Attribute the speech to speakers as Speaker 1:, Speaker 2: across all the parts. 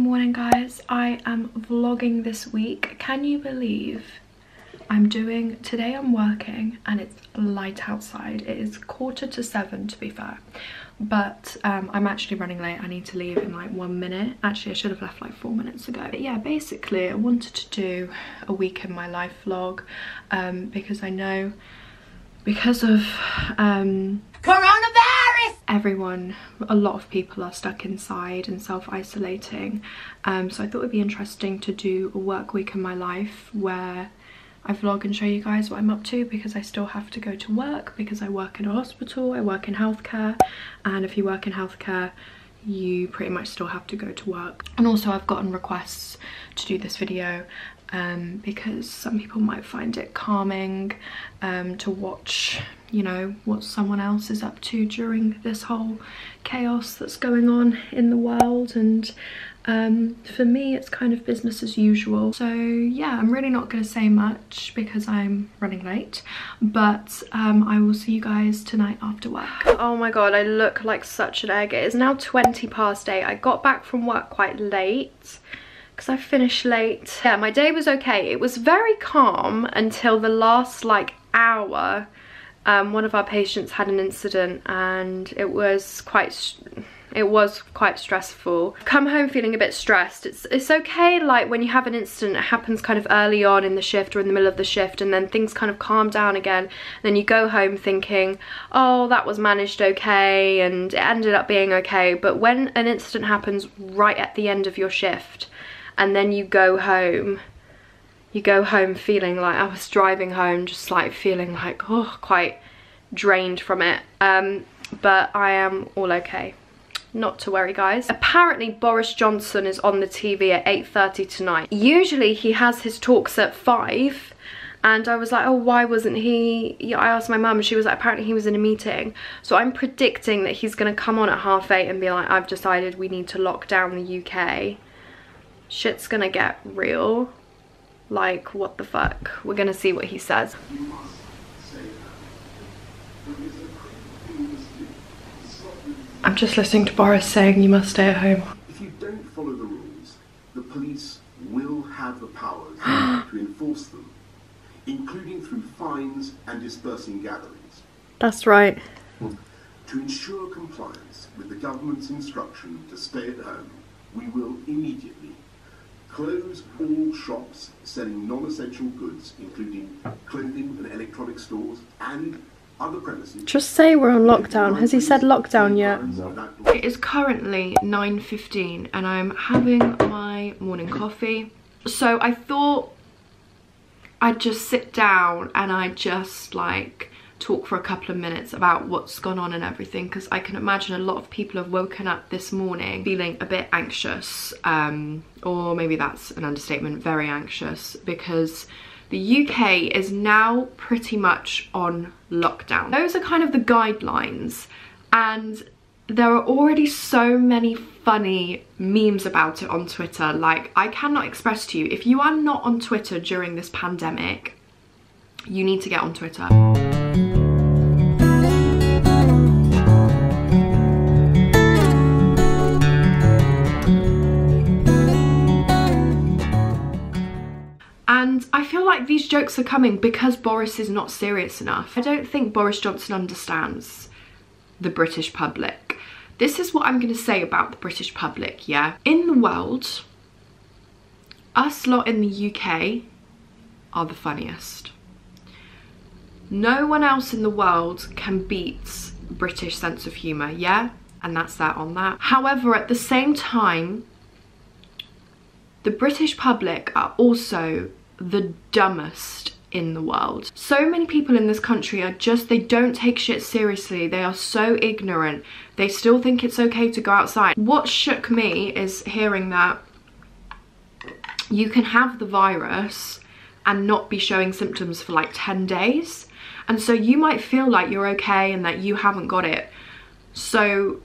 Speaker 1: Morning guys, I am vlogging this week. Can you believe I'm doing, today I'm working and it's light outside. It is quarter to seven to be fair, but um, I'm actually running late. I need to leave in like one minute. Actually, I should have left like four minutes ago. But yeah, basically I wanted to do a week in my life vlog um, because I know because of um, coronavirus everyone a lot of people are stuck inside and self-isolating um, so i thought it would be interesting to do a work week in my life where I vlog and show you guys what I'm up to because I still have to go to work because I work in a hospital, I work in healthcare and if you work in healthcare you pretty much still have to go to work. And also I've gotten requests to do this video um, because some people might find it calming um, to watch you know what someone else is up to during this whole chaos that's going on in the world. And um, for me it's kind of business as usual. So yeah I'm really not going to say much because I'm running late but um, I will see you guys tonight after work. Oh my god I look like such an egg. It is now 20 past 8 I got back from work quite late because I finished late. Yeah, my day was okay. It was very calm until the last like hour. Um, one of our patients had an incident and it was quite it was quite stressful. Come home feeling a bit stressed. It's it's okay like when you have an incident it happens kind of early on in the shift or in the middle of the shift and then things kind of calm down again. Then you go home thinking, oh that was managed okay and it ended up being okay. But when an incident happens right at the end of your shift and then you go home. You go home feeling like I was driving home just like feeling like oh quite drained from it. Um, but I am all okay. Not to worry guys. Apparently Boris Johnson is on the TV at 8:30 tonight. Usually he has his talks at 5 and I was like, oh, why wasn't he? Yeah, I asked my mum she was like, apparently he was in a meeting. So I'm predicting that he's going to come on at half eight and be like, I've decided we need to lock down the UK shit's gonna get real. Like, what the fuck? We're gonna see what he says. I'm just listening to Boris saying you must stay at home.
Speaker 2: If you don't follow the rules, the police will have the powers to enforce them, including through fines and dispersing gatherings.
Speaker 1: That's right.
Speaker 2: To ensure compliance with the government's instruction to stay at home, we will immediately close all shops selling non-essential goods, including clothing and electronic stores, and other premises.
Speaker 1: Just say we're on lockdown. Has he said lockdown yet? It is currently 9.15 and I'm having my morning coffee. So I thought I'd just sit down and I'd just like talk for a couple of minutes about what's gone on and everything because I can imagine a lot of people have woken up this morning feeling a bit anxious um, or maybe that's an understatement, very anxious because the UK is now pretty much on lockdown. Those are kind of the guidelines and there are already so many funny memes about it on Twitter. Like, I cannot express to you, if you are not on Twitter during this pandemic, you need to get on Twitter. Like these jokes are coming because Boris is not serious enough. I don't think Boris Johnson understands the British public. This is what I'm going to say about the British public, yeah? In the world, us lot in the UK are the funniest. No one else in the world can beat British sense of humour, yeah? And that's that on that. However, at the same time, the British public are also the dumbest in the world. So many people in this country are just, they don't take shit seriously. They are so ignorant. They still think it's okay to go outside. What shook me is hearing that you can have the virus and not be showing symptoms for like 10 days. And so you might feel like you're okay and that you haven't got it. So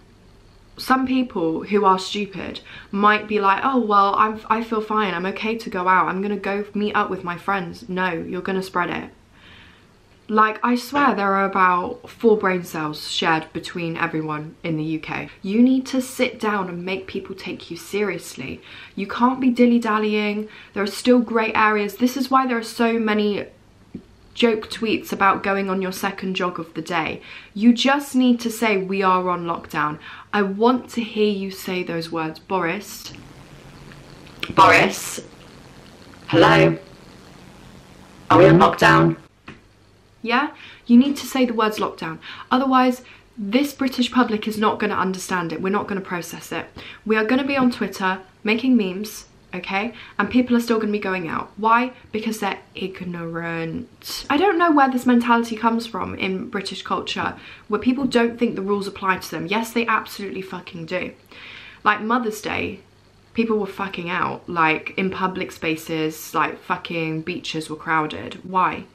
Speaker 1: some people who are stupid might be like, oh, well, I'm, I feel fine. I'm okay to go out. I'm going to go meet up with my friends. No, you're going to spread it. Like, I swear there are about four brain cells shared between everyone in the UK. You need to sit down and make people take you seriously. You can't be dilly-dallying. There are still grey areas. This is why there are so many joke tweets about going on your second jog of the day. You just need to say, we are on lockdown. I want to hear you say those words. Boris. Boris. Hello. Are we on lockdown? Yeah? You need to say the words lockdown. Otherwise, this British public is not going to understand it. We're not going to process it. We are going to be on Twitter making memes, okay? And people are still going to be going out. Why? Because they're ignorant. I don't know where this mentality comes from in British culture, where people don't think the rules apply to them. Yes, they absolutely fucking do. Like Mother's Day, people were fucking out, like in public spaces, like fucking beaches were crowded. Why?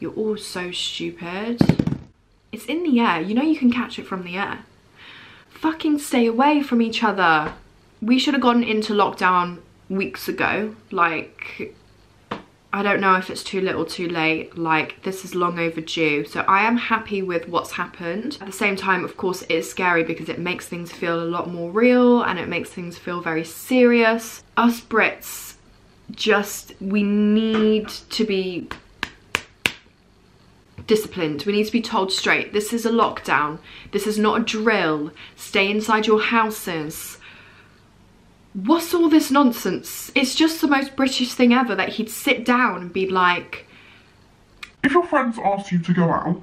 Speaker 1: You're all so stupid. It's in the air. You know you can catch it from the air. Fucking stay away from each other. We should have gone into lockdown weeks ago. Like, I don't know if it's too little too late. Like, this is long overdue. So I am happy with what's happened. At the same time, of course, it is scary because it makes things feel a lot more real and it makes things feel very serious. Us Brits just, we need to be disciplined. We need to be told straight. This is a lockdown. This is not a drill. Stay inside your houses. What's all this nonsense? It's just the most British thing ever that he'd sit down and be like...
Speaker 3: If your friends ask you to go out,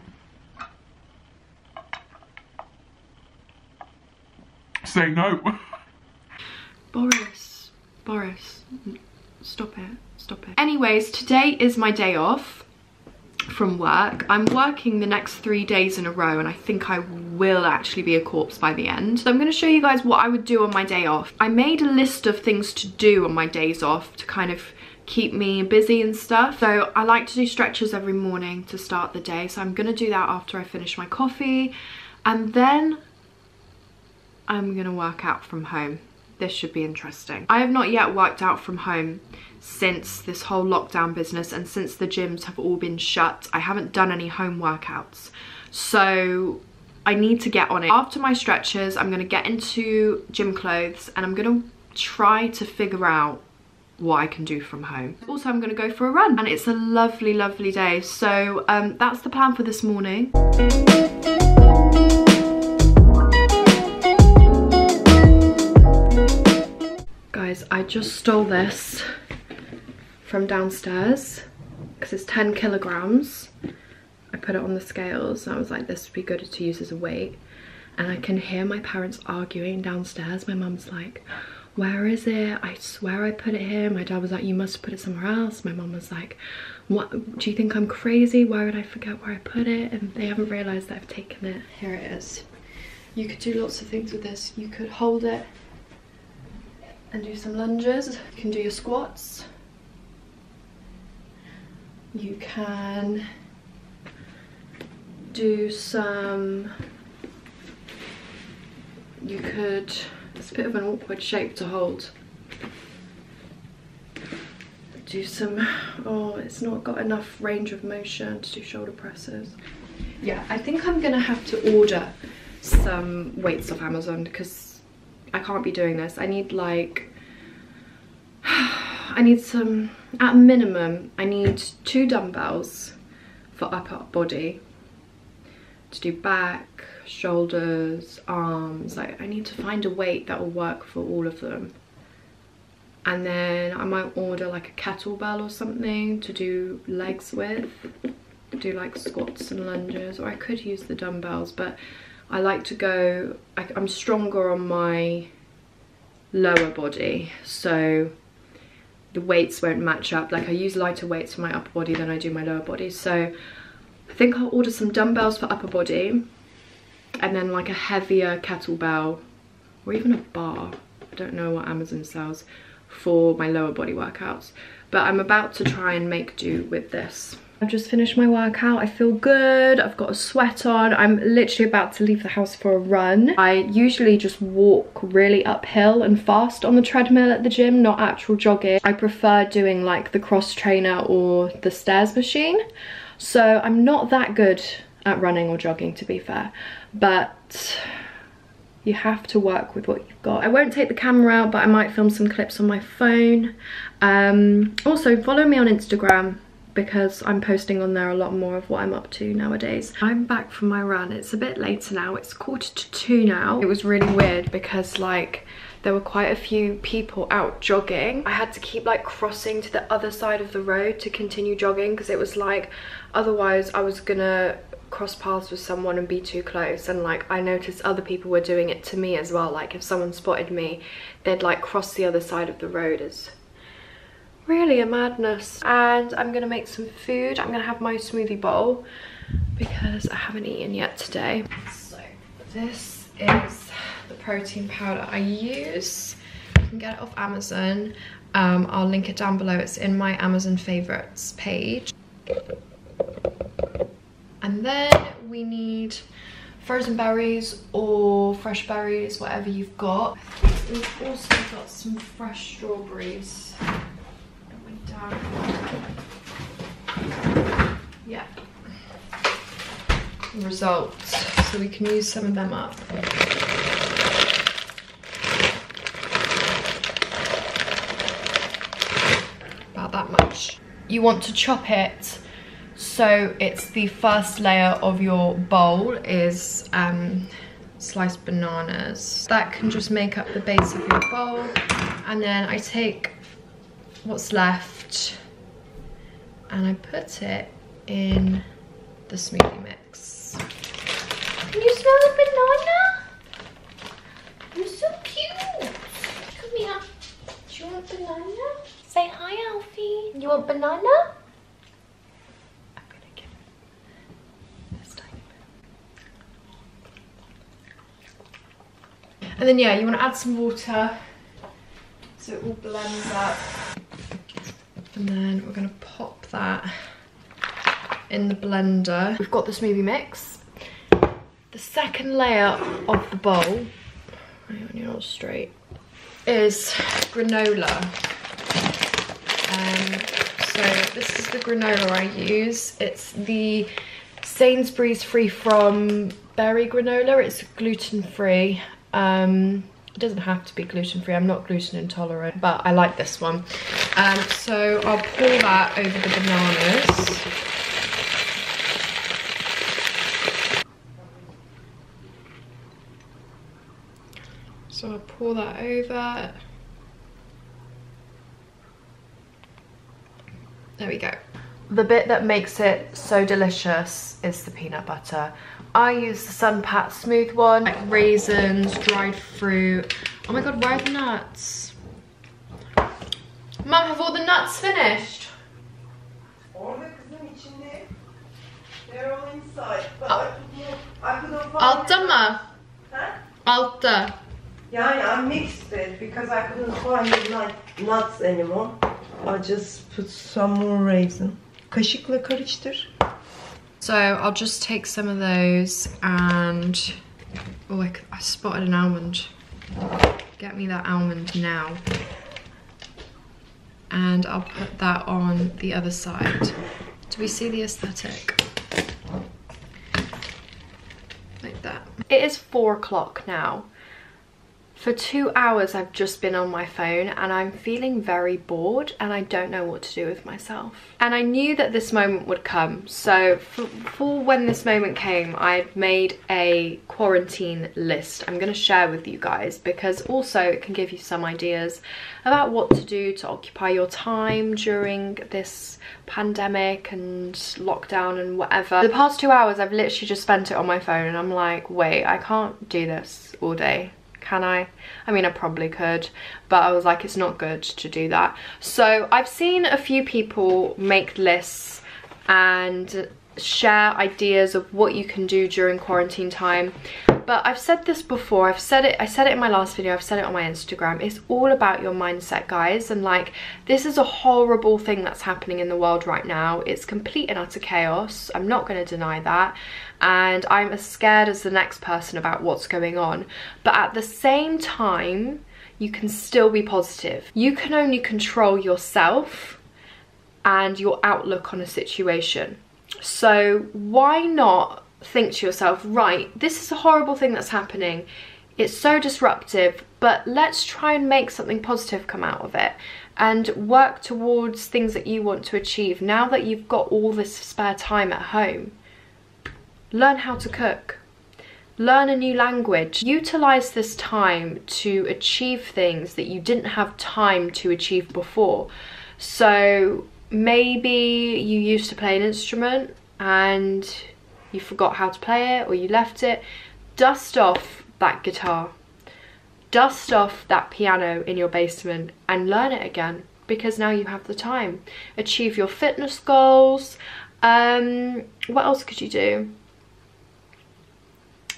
Speaker 3: say no.
Speaker 1: Boris, Boris, stop it, stop it. Anyways, today is my day off from work. I'm working the next three days in a row and I think I will actually be a corpse by the end. So I'm going to show you guys what I would do on my day off. I made a list of things to do on my days off to kind of keep me busy and stuff. So I like to do stretches every morning to start the day. So I'm going to do that after I finish my coffee. And then I'm going to work out from home. This should be interesting. I have not yet worked out from home since this whole lockdown business and since the gyms have all been shut. I haven't done any home workouts. So I need to get on it. After my stretches, I'm going to get into gym clothes and I'm going to try to figure out what I can do from home. Also, I'm going to go for a run and it's a lovely, lovely day. So um, that's the plan for this morning. Guys, I just stole this from downstairs because it's 10 kilograms. I put it on the scales and I was like, this would be good to use as a weight. And I can hear my parents arguing downstairs. My mum's like, where is it? I swear I put it here. My dad was like, you must put it somewhere else. My mum was like, what, do you think I'm crazy? Why would I forget where I put it? And they haven't realized that I've taken it. Here it is. You could do lots of things with this. You could hold it and do some lunges. You can do your squats. You can do some you could it's a bit of an awkward shape to hold. Do some oh it's not got enough range of motion to do shoulder presses. Yeah i think i'm gonna have to order some weights off amazon because i can't be doing this i need like I need some, at minimum, I need two dumbbells for upper body to do back, shoulders, arms. Like I need to find a weight that will work for all of them. And then I might order like a kettlebell or something to do legs with. Do like squats and lunges or I could use the dumbbells but I like to go, I, I'm stronger on my lower body so the weights won't match up. Like I use lighter weights for my upper body than I do my lower body. So I think I'll order some dumbbells for upper body and then like a heavier kettlebell or even a bar. I don't know what Amazon sells for my lower body workouts. But I'm about to try and make do with this. I've just finished my workout. I feel good. I've got a sweat on. I'm literally about to leave the house for a run. I usually just walk really uphill and fast on the treadmill at the gym, not actual jogging. I prefer doing like the cross trainer or the stairs machine. So I'm not that good at running or jogging to be fair, but you have to work with what you've got. I won't take the camera out, but I might film some clips on my phone. Um, also, follow me on Instagram because I'm posting on there a lot more of what I'm up to nowadays. I'm back from my run. It's a bit later now. It's quarter to two now. It was really weird because like there were quite a few people out jogging. I had to keep like crossing to the other side of the road to continue jogging because it was like otherwise I was gonna cross paths with someone and be too close and like I noticed other people were doing it to me as well like if someone spotted me they'd like cross the other side of the road as really a madness. And I'm gonna make some food. I'm gonna have my smoothie bowl because I haven't eaten yet today. So this is the protein powder I use. You can get it off Amazon. Um, I'll link it down below. It's in my Amazon favorites page. And then we need frozen berries or fresh berries whatever you've got. We've also got some fresh strawberries yeah. Results. So we can use some of them up. About that much. You want to chop it so it's the first layer of your bowl is um, sliced bananas. That can just make up the base of your bowl. And then I take what's left and I put it in the smoothie mix. Can you smell the banana? You're so cute. Come here. Do you want banana? Say hi, Alfie. You want banana? I'm gonna give it this tiny bit. And then yeah, you want to add some water so it all blends up. And then we're gonna pop that in the blender. We've got the smoothie mix. The second layer of the bowl, you're not straight, is granola. Um, so this is the granola I use. It's the Sainsbury's free from berry granola. It's gluten free. Um, it doesn't have to be gluten free. I'm not gluten intolerant, but I like this one. Um, so I'll pour that over the bananas. So I'll pour that over. There we go. The bit that makes it so delicious is the peanut butter. I use the Sun-Pat Smooth one, like raisins, dried fruit. Oh my god, where are the nuts? Mum, have all the nuts finished?
Speaker 4: Orada kızım içinde. They're all inside. But I I couldn't find
Speaker 1: Altta mı?
Speaker 4: Huh?
Speaker 1: Altta.
Speaker 4: Yani I mixed it because I couldn't find the nut, nuts anymore. I just put some more raisin. Kaşıkla karıştır.
Speaker 1: So I'll just take some of those and oh I, I spotted an almond. Get me that almond now. And I'll put that on the other side. Do we see the aesthetic? Like that. It is four o'clock now. For two hours I've just been on my phone and I'm feeling very bored and I don't know what to do with myself. And I knew that this moment would come. So for, for when this moment came, I've made a quarantine list I'm going to share with you guys because also it can give you some ideas about what to do to occupy your time during this pandemic and lockdown and whatever. The past two hours I've literally just spent it on my phone and I'm like, wait, I can't do this all day can I? I mean, I probably could, but I was like, it's not good to do that. So I've seen a few people make lists and share ideas of what you can do during quarantine time. But I've said this before I've said it I said it in my last video I've said it on my Instagram. It's all about your mindset guys and like this is a horrible thing that's happening in the world right now. It's complete and utter chaos. I'm not going to deny that. And I'm as scared as the next person about what's going on. But at the same time you can still be positive. You can only control yourself and your outlook on a situation So why not think to yourself, right, this is a horrible thing that's happening. It's so disruptive, but let's try and make something positive come out of it and work towards things that you want to achieve. Now that you've got all this spare time at home, learn how to cook. Learn a new language. Utilize this time to achieve things that you didn't have time to achieve before. So maybe you used to play an instrument and you forgot how to play it or you left it. Dust off that guitar. Dust off that piano in your basement and learn it again because now you have the time. Achieve your fitness goals. Um, what else could you do?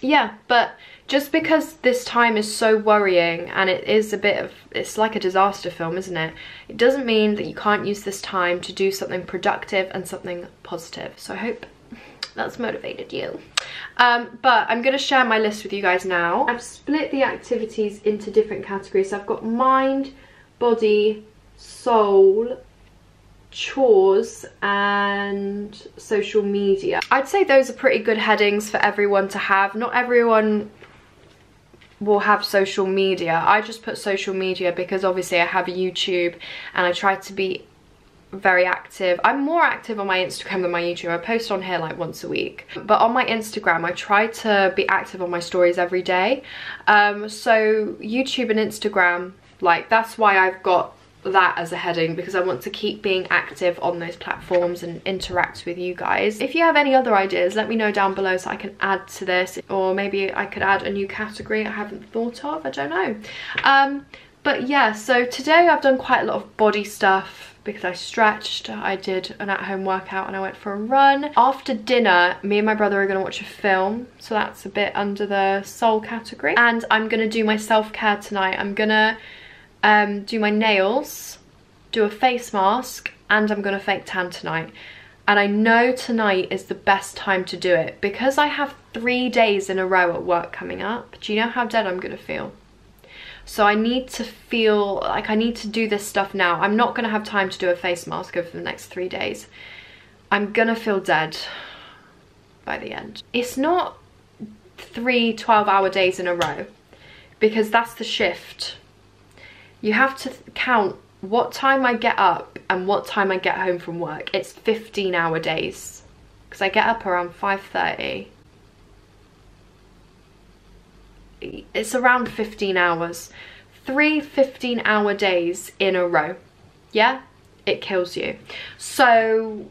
Speaker 1: Yeah but just because this time is so worrying and it is a bit of it's like a disaster film isn't it? It doesn't mean that you can't use this time to do something productive and something positive. So i hope that's motivated you. Um, but i'm going to share my list with you guys now. I've split the activities into different categories. So i've got mind body soul chores and social media. I'd say those are pretty good headings for everyone to have. Not everyone will have social media. I just put social media because obviously I have YouTube and I try to be very active. I'm more active on my Instagram than my YouTube. I post on here like once a week. But on my Instagram, I try to be active on my stories every day. Um, so YouTube and Instagram, like that's why I've got that as a heading because I want to keep being active on those platforms and interact with you guys. If you have any other ideas, let me know down below so I can add to this or maybe I could add a new category I haven't thought of, I don't know. Um, but yeah, so today I've done quite a lot of body stuff because I stretched, I did an at-home workout and I went for a run. After dinner, me and my brother are gonna watch a film, so that's a bit under the soul category. And I'm gonna do my self-care tonight. I'm gonna um, do my nails, do a face mask, and I'm to fake tan tonight. And I know tonight is the best time to do it because I have three days in a row at work coming up. Do you know how dead I'm to feel? So I need to feel like I need to do this stuff now. I'm not to have time to do a face mask over the next three days. I'm to feel dead by the end. It's not three 12 hour days in a row because that's the shift you have to count what time I get up and what time I get home from work. It's 15 hour days because I get up around 5.30. It's around 15 hours. Three 15 hour days in a row. Yeah, it kills you. So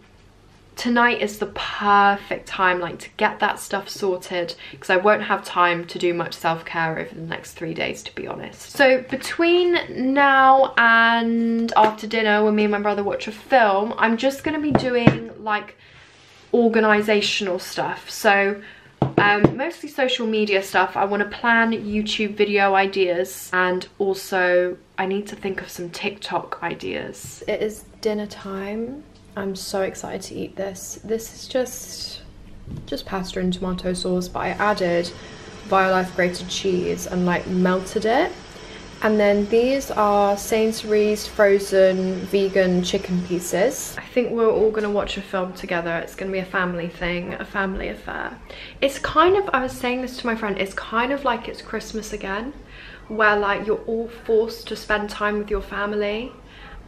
Speaker 1: tonight is the perfect time like to get that stuff sorted because I won't have time to do much self-care over the next three days to be honest. So between now and after dinner when me and my brother watch a film, I'm just going to be doing like organizational stuff. So um, mostly social media stuff. I want to plan YouTube video ideas and also I need to think of some TikTok ideas. It is dinner time I'm so excited to eat this. This is just just pasta and tomato sauce, but I added Violife grated cheese and like melted it. And then these are Sainsbury's frozen vegan chicken pieces. I think we're all gonna watch a film together. It's gonna be a family thing, a family affair. It's kind of, I was saying this to my friend, it's kind of like it's Christmas again, where like you're all forced to spend time with your family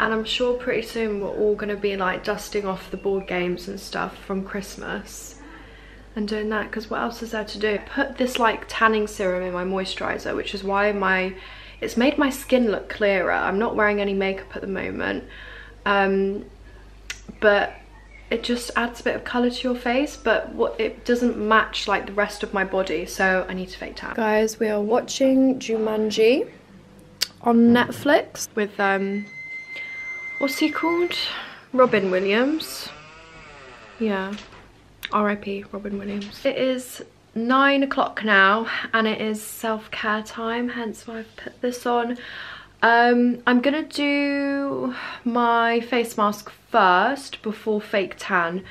Speaker 1: and I'm sure pretty soon we're all going to be like dusting off the board games and stuff from Christmas and doing that because what else is there to do? Put this like tanning serum in my moisturizer which is why my it's made my skin look clearer. I'm not wearing any makeup at the moment um, but it just adds a bit of colour to your face but what it doesn't match like the rest of my body so I need to fake tan. Guys we are watching Jumanji on Netflix with um what's he called? Robin Williams. Yeah, R.I.P. Robin Williams. It is nine o'clock now and it is self-care time, hence why I've put this on. Um, I'm gonna do my face mask first before fake tan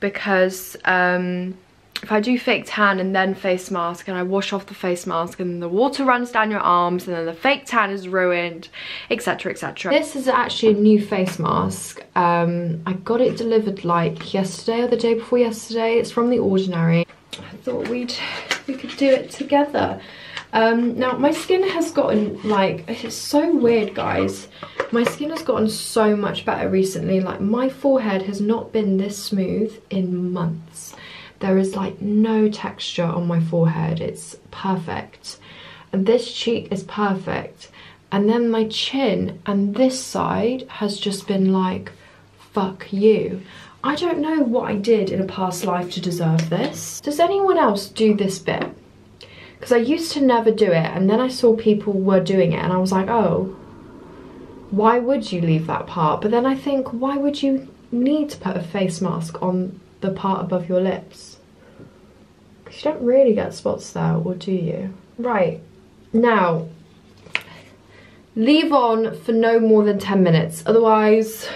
Speaker 1: because um, if I do fake tan and then face mask and I wash off the face mask and the water runs down your arms and then the fake tan is ruined, etc, etc. This is actually a new face mask. Um, I got it delivered like yesterday or the day before yesterday. It's from The Ordinary. I thought we'd we could do it together. Um, now my skin has gotten like, it's so weird guys. My skin has gotten so much better recently. Like my forehead has not been this smooth in months. There is like no texture on my forehead. It's perfect. And this cheek is perfect. And then my chin and this side has just been like, fuck you. I don't know what I did in a past life to deserve this. Does anyone else do this bit? Because I used to never do it and then I saw people were doing it and I was like, oh, why would you leave that part? But then I think, why would you need to put a face mask on the part above your lips? Because you don't really get spots there, or do you? Right, now, leave on for no more than 10 minutes. Otherwise,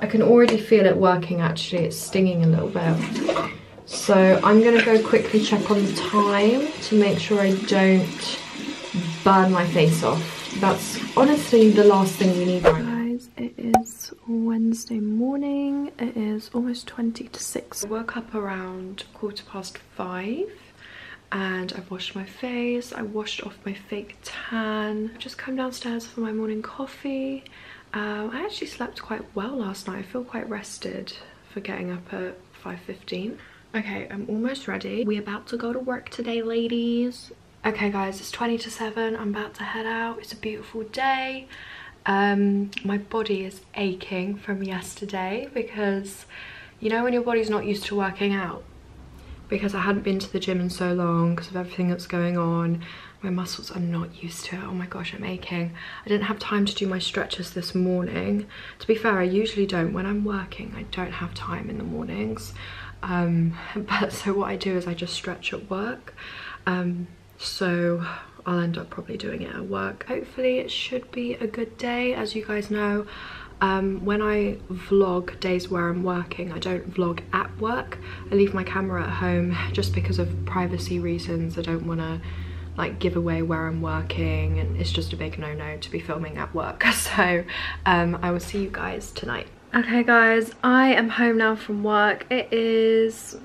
Speaker 1: I can already feel it working actually. It's stinging a little bit. So I'm gonna go quickly check on the time to make sure I don't burn my face off. That's honestly the last thing we need right Guys, it is Wednesday morning. It is almost 20 to 6. I woke up around quarter past five and I've washed my face. I washed off my fake tan. I've just come downstairs for my morning coffee um, I actually slept quite well last night. I feel quite rested for getting up at 5.15. Okay, I'm almost ready. We're about to go to work today, ladies. Okay, guys, it's 20 to 7. I'm about to head out. It's a beautiful day. Um, my body is aching from yesterday because, you know when your body's not used to working out? Because I hadn't been to the gym in so long because of everything that's going on. My muscles are not used to it. Oh my gosh i'm aching. I didn't have time to do my stretches this morning. To be fair i usually don't. When i'm working i don't have time in the mornings. Um, but so what i do is i just stretch at work. Um, so i'll end up probably doing it at work hopefully it should be a good day as you guys know um, when I vlog days where I'm working, I don't vlog at work. I leave my camera at home just because of privacy reasons. I don't want to like give away where I'm working and it's just a big no-no to be filming at work so um, I will see you guys tonight. Okay guys, I am home now from work. It is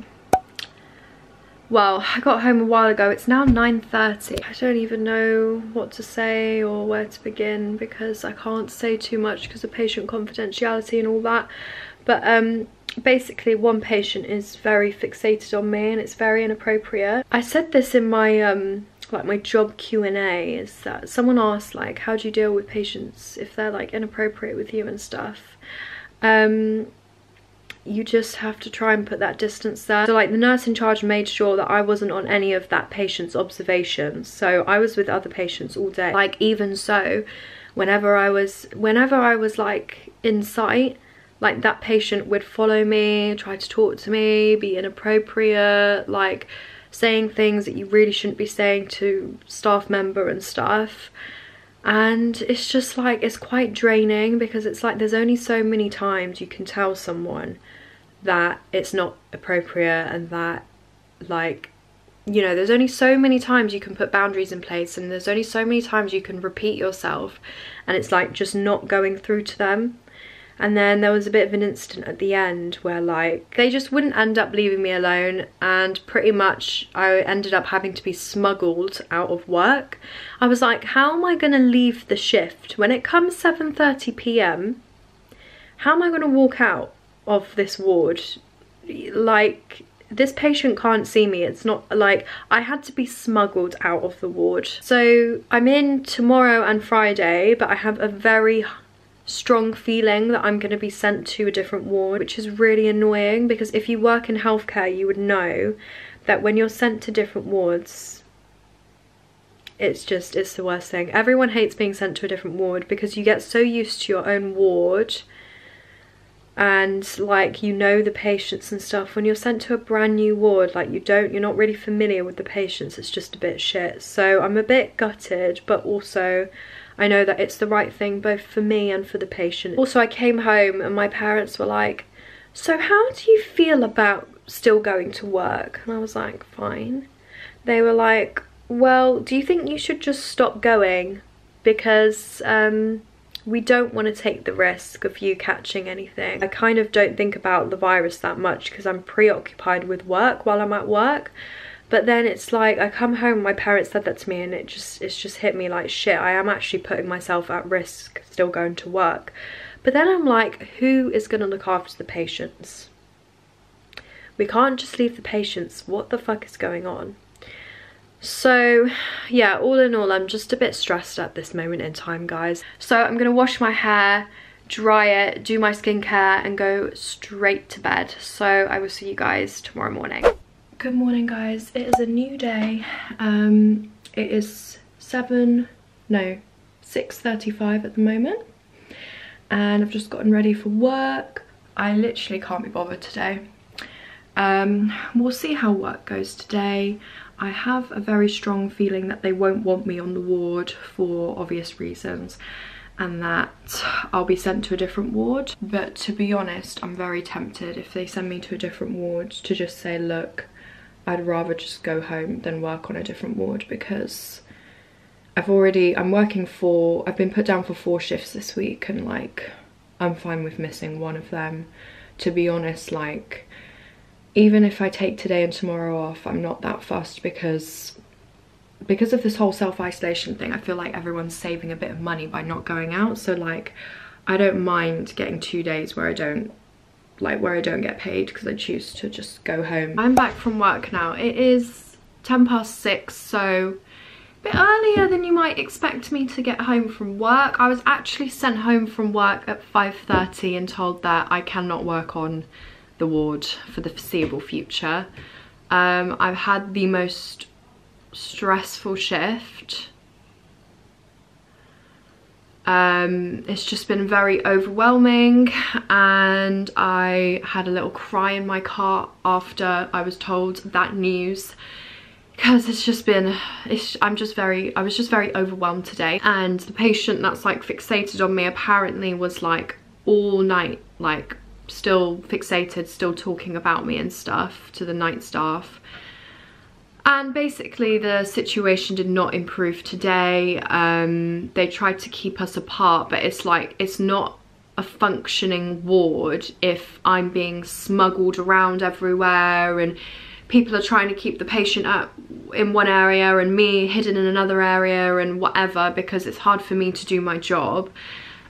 Speaker 1: well i got home a while ago. It's now 9:30. i don't even know what to say or where to begin because i can't say too much because of patient confidentiality and all that. But um basically one patient is very fixated on me and it's very inappropriate. I said this in my um like my job Q&A is that someone asked like how do you deal with patients if they're like inappropriate with you and stuff? Um you just have to try and put that distance there. So like the nurse in charge made sure that I wasn't on any of that patient's observations. So I was with other patients all day. Like even so whenever I was whenever I was like in sight like that patient would follow me try to talk to me be inappropriate like saying things that you really shouldn't be saying to staff member and stuff. And it's just like it's quite draining because it's like there's only so many times you can tell someone that it's not appropriate and that like you know there's only so many times you can put boundaries in place and there's only so many times you can repeat yourself and it's like just not going through to them and then there was a bit of an incident at the end where like they just wouldn't end up leaving me alone and pretty much I ended up having to be smuggled out of work. I was like how am I going to leave the shift when it comes 7:30 p.m. how am I going to walk out of this ward like this patient can't see me it's not like I had to be smuggled out of the ward so I'm in tomorrow and Friday but I have a very strong feeling that I'm going to be sent to a different ward, which is really annoying because if you work in healthcare, you would know that when you're sent to different wards, it's just, it's the worst thing. Everyone hates being sent to a different ward because you get so used to your own ward and like you know the patients and stuff when you're sent to a brand new ward like you don't you're not really familiar with the patients it's just a bit shit so i'm a bit gutted but also I know that it's the right thing both for me and for the patient. Also, I came home and my parents were like, so how do you feel about still going to work? And I was like, fine. They were like, well, do you think you should just stop going? Because um, we don't want to take the risk of you catching anything. I kind of don't think about the virus that much because I'm preoccupied with work while I'm at work. But then it's like I come home, my parents said that to me and it just it's just hit me like shit. I am actually putting myself at risk still going to work. But then I'm like, who is going to look after the patients? We can't just leave the patients. What the fuck is going on? So yeah, all in all, I'm just a bit stressed at this moment in time, guys. So I'm gonna wash my hair, dry it, do my skincare and go straight to bed. So I will see you guys tomorrow morning. Good morning, guys. It is a new day. Um, it is seven, no, 6.35 at the moment. And I've just gotten ready for work. I literally can't be bothered today. Um, we'll see how work goes today. I have a very strong feeling that they won't want me on the ward for obvious reasons and that I'll be sent to a different ward. But to be honest, I'm very tempted if they send me to a different ward to just say, look, I'd rather just go home than work on a different ward because I've already, I'm working for, I've been put down for four shifts this week and like, I'm fine with missing one of them. To be honest, like, even if I take today and tomorrow off, I'm not that fussed because because of this whole self-isolation thing, I feel like everyone's saving a bit of money by not going out. So like, I don't mind getting two days where I don't like where I don't get paid because I choose to just go home. I'm back from work now. It is 10 past six, so a bit earlier than you might expect me to get home from work. I was actually sent home from work at 5.30 and told that I cannot work on the ward for the foreseeable future. Um, I've had the most stressful shift. Um, it's just been very overwhelming and I had a little cry in my car after I was told that news because it's just been it's i'm just very i was just very overwhelmed today and the patient that's like fixated on me apparently was like all night like still fixated, still talking about me and stuff to the night staff. And basically the situation did not improve today. Um, they tried to keep us apart, but it's like, it's not a functioning ward if I'm being smuggled around everywhere and people are trying to keep the patient up in one area and me hidden in another area and whatever because it's hard for me to do my job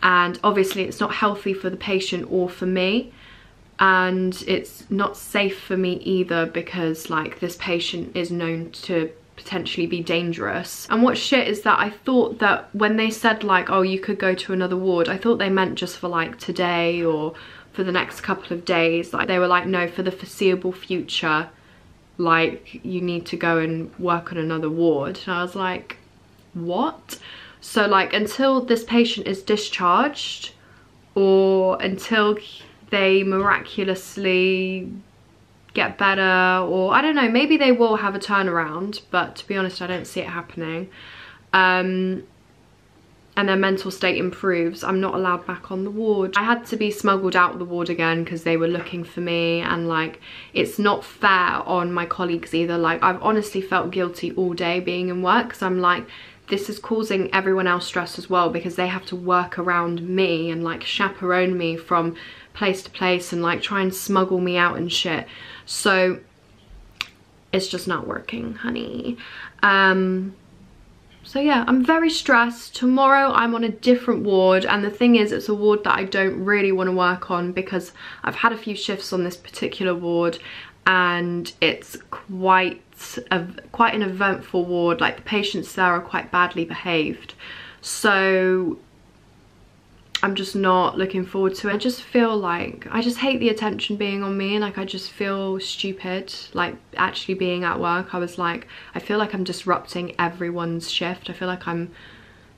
Speaker 1: and obviously it's not healthy for the patient or for me. And it's not safe for me either because like this patient is known to potentially be dangerous. And what's shit is that I thought that when they said like oh you could go to another ward I thought they meant just for like today or for the next couple of days. Like they were like no for the foreseeable future like you need to go and work on another ward. And I was like what so like until this patient is discharged or until they miraculously get better or I don't know maybe they will have a turnaround but to be honest I don't see it happening. Um, and their mental state improves. I'm not allowed back on the ward. I had to be smuggled out of the ward again because they were looking for me and like it's not fair on my colleagues either. Like I've honestly felt guilty all day being in work because I'm like this is causing everyone else stress as well because they have to work around me and like chaperone me from place to place and like try and smuggle me out and shit. So it's just not working, honey. Um, so yeah, I'm very stressed. Tomorrow I'm on a different ward and the thing is it's a ward that I don't really want to work on because I've had a few shifts on this particular ward and it's quite a, quite an eventful ward like the patients there are quite badly behaved so I'm just not looking forward to it. I just feel like, I just hate the attention being on me. And like I just feel stupid, like actually being at work. I was like, I feel like I'm disrupting everyone's shift. I feel like I'm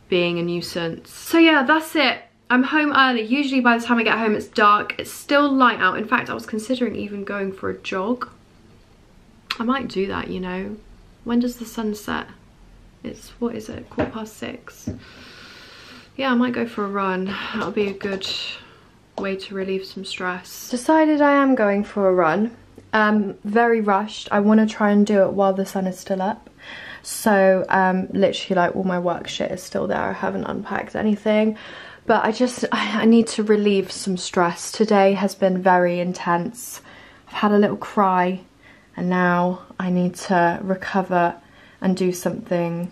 Speaker 1: being a nuisance. So yeah, that's it. I'm home early. Usually by the time I get home it's dark. It's still light out. In fact, I was considering even going for a jog. I might do that, you know. When does the sun set? It's, what is it, quarter past six? Yeah, I might go for a run. That'll be a good way to relieve some stress. Decided I am going for a run. Um, very rushed. I want to try and do it while the sun is still up. So um, literally like all my work shit is still there. I haven't unpacked anything. But I just, I, I need to relieve some stress. Today has been very intense. I've had a little cry and now I need to recover and do something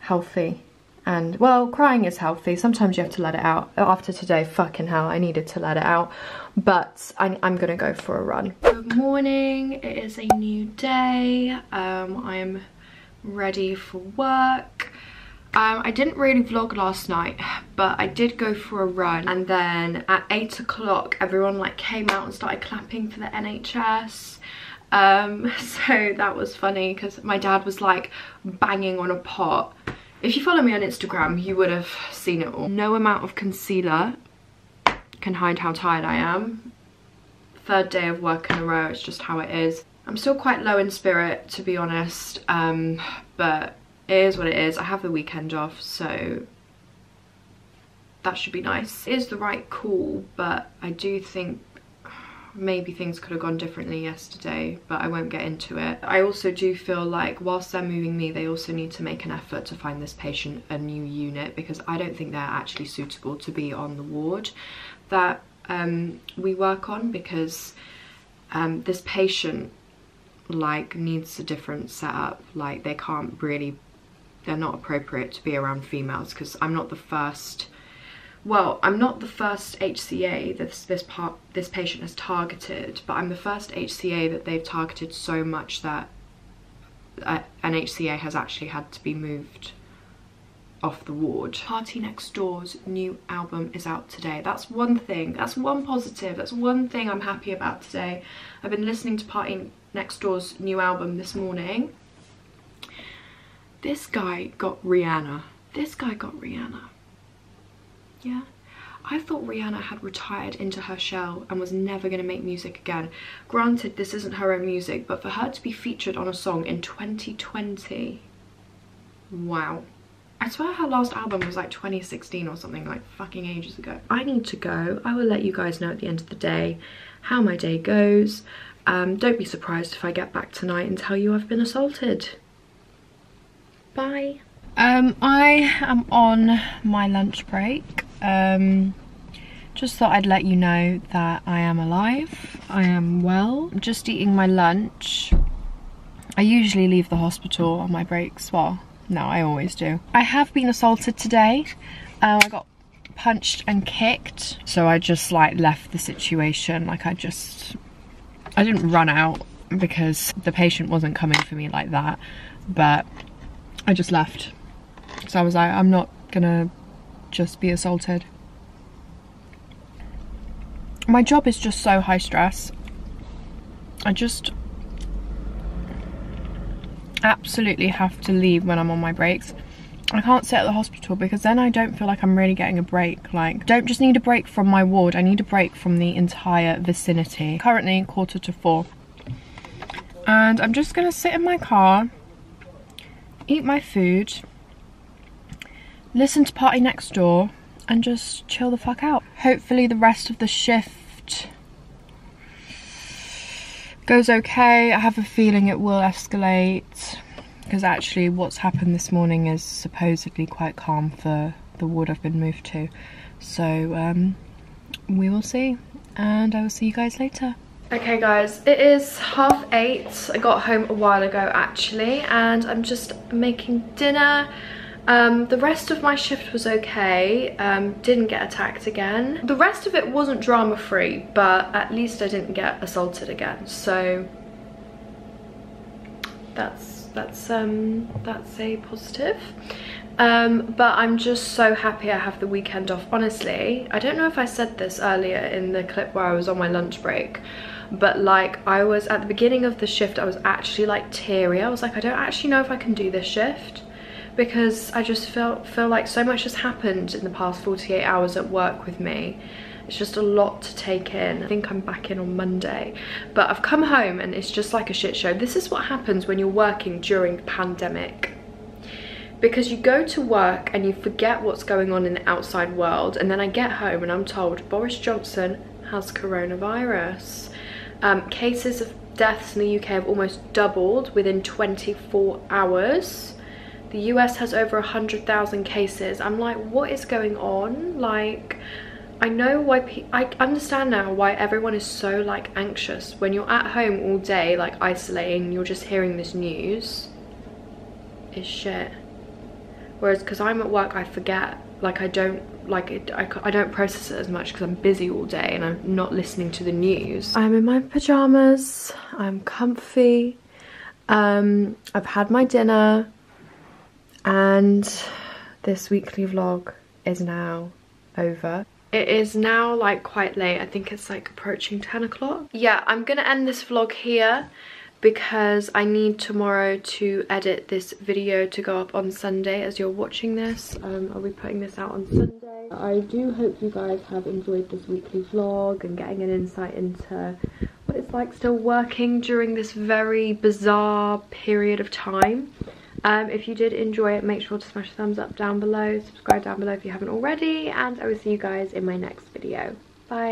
Speaker 1: healthy. And well crying is healthy. Sometimes you have to let it out. After today fucking hell I needed to let it out. But I, am gonna go for a run. Good morning. It is a new day. Um, I'm ready for work. Um, I didn't really vlog last night, but I did go for a run. And then at 8 o'clock everyone like came out and started clapping for the NHS. Um, so that was funny because my dad was like banging on a pot if you follow me on Instagram, you would have seen it all. No amount of concealer can hide how tired I am. Third day of work in a row, it's just how it is. I'm still quite low in spirit, to be honest, um, but it is what it is. I have the weekend off, so that should be nice. It is the right call, but I do think maybe things could have gone differently yesterday but I won't get into it. I also do feel like whilst they're moving me they also need to make an effort to find this patient a new unit because I don't think they're actually suitable to be on the ward that um, we work on because um, this patient like needs a different setup like they can't really they're not appropriate to be around females because I'm not the first well, I'm not the first HCA that this, this, part, this patient has targeted, but I'm the first HCA that they've targeted so much that uh, an HCA has actually had to be moved off the ward. PARTYNEXTDOOR's new album is out today. That's one thing, that's one positive, that's one thing I'm happy about today. I've been listening to Party Next Door's new album this morning. This guy got Rihanna. This guy got Rihanna. Yeah. I thought Rihanna had retired into her shell and was never going to make music again. Granted, this isn't her own music, but for her to be featured on a song in 2020, wow. I swear her last album was like 2016 or something, like fucking ages ago. I need to go. I will let you guys know at the end of the day how my day goes. Um, don't be surprised if I get back tonight and tell you I've been assaulted. Bye. Um, I am on my lunch break. Um, just thought I'd let you know that I am alive, I am well. I'm just eating my lunch. I usually leave the hospital on my breaks, well, no, I always do. I have been assaulted today. Uh, I got punched and kicked, so I just like left the situation. Like I just, I didn't run out because the patient wasn't coming for me like that, but I just left. So I was like, I'm not gonna just be assaulted. My job is just so high stress. I just absolutely have to leave when I'm on my breaks. I can't sit at the hospital because then I don't feel like I'm really getting a break. Like, don't just need a break from my ward, I need a break from the entire vicinity. Currently quarter to four. And I'm just gonna sit in my car, eat my food, listen to PARTYNEXTDOOR and just chill the fuck out. Hopefully the rest of the shift goes okay. I have a feeling it will escalate because actually what's happened this morning is supposedly quite calm for the ward I've been moved to. So um, we will see and I will see you guys later. Okay guys, it is half eight. I got home a while ago actually and I'm just making dinner. Um, the rest of my shift was okay, um, didn't get attacked again. The rest of it wasn't drama free, but at least I didn't get assaulted again. So that's, that's, um, that's a positive. Um, but I'm just so happy I have the weekend off. Honestly, I don't know if I said this earlier in the clip where I was on my lunch break, but like I was at the beginning of the shift, I was actually like teary. I was like, I don't actually know if I can do this shift because I just felt feel like so much has happened in the past 48 hours at work with me. It's just a lot to take in. I think I'm back in on Monday. But I've come home and it's just like a shit show. This is what happens when you're working during the pandemic. Because you go to work and you forget what's going on in the outside world and then I get home and I'm told Boris Johnson has coronavirus. Um, cases of deaths in the UK have almost doubled within 24 hours. The US has over 100,000 cases. I'm like, what is going on? Like, I know why, I understand now why everyone is so like anxious when you're at home all day, like isolating, you're just hearing this news. It's shit. Whereas, because I'm at work, I forget. Like, I don't like it, I, I don't process it as much because I'm busy all day and I'm not listening to the news. I'm in my pajamas, I'm comfy, um, I've had my dinner and this weekly vlog is now over. It is now like quite late, I think it's like approaching 10 o'clock. Yeah, I'm gonna end this vlog here because I need tomorrow to edit this video to go up on Sunday as you're watching this. Um, I'll be putting this out on Sunday. I do hope you guys have enjoyed this weekly vlog and getting an insight into what it's like still working during this very bizarre period of time. Um, if you did enjoy it, make sure to smash a thumbs up down below, subscribe down below if you haven't already, and I will see you guys in my next video.